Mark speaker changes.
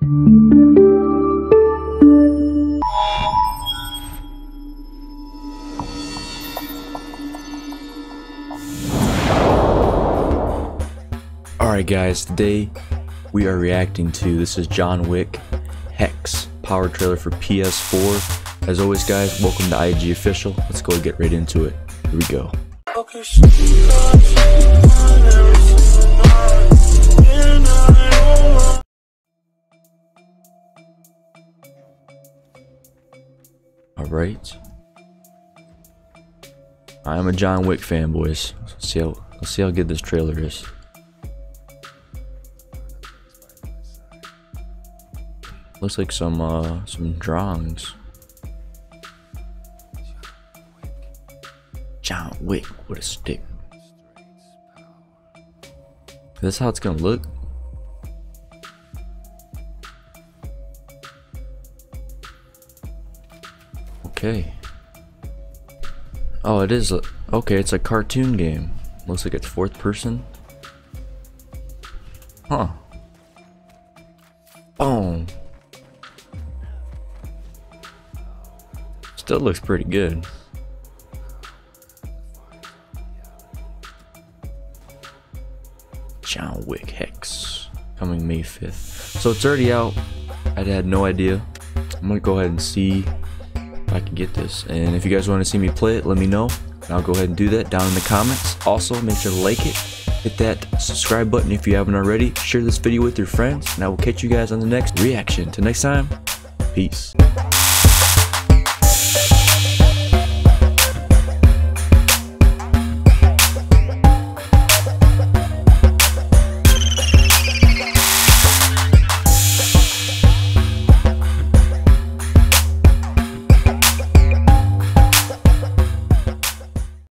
Speaker 1: Alright guys, today we are reacting to, this is John Wick Hex power trailer for PS4. As always guys, welcome to I.E.G. Official. Let's go get right into it. Here we go. Alright. I'm a John Wick fan, boys. Let's see how let's see how good this trailer is. Looks like some uh some drawings. John Wick with a stick. This how it's gonna look. Okay. Oh, it is. A, okay, it's a cartoon game. Looks like it's fourth person. Huh. Boom. Still looks pretty good. John Wick Hex coming May 5th. So it's already out. I had no idea. I'm gonna go ahead and see I can get this. And if you guys want to see me play it, let me know. And I'll go ahead and do that down in the comments. Also, make sure to like it. Hit that subscribe button if you haven't already. Share this video with your friends. And I will catch you guys on the next reaction. Till next time, peace.